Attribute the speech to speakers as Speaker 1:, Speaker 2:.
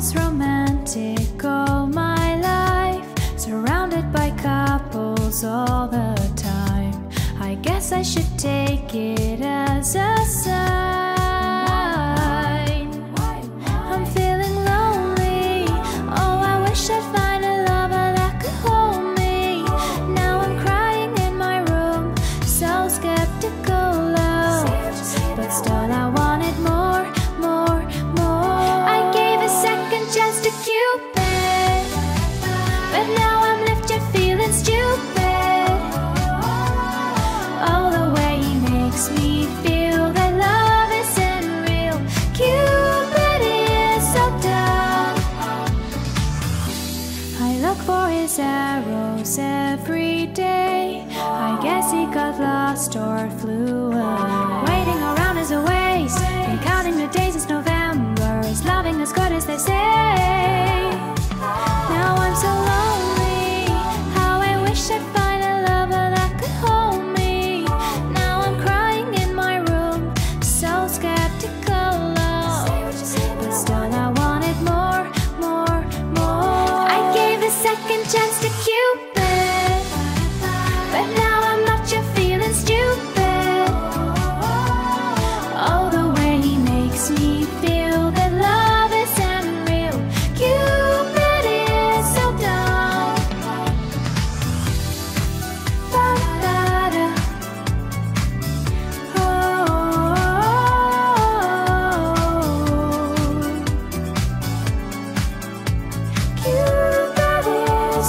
Speaker 1: romantic all my life, surrounded by couples all the time. I guess I should take it as a sign. his arrows every day. I guess he got lost or flew away. you.